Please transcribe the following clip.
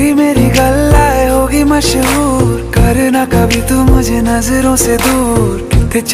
मेरी गल्ला होगी मशहूर। करना कभी तू मुझे नज़रों से दूर।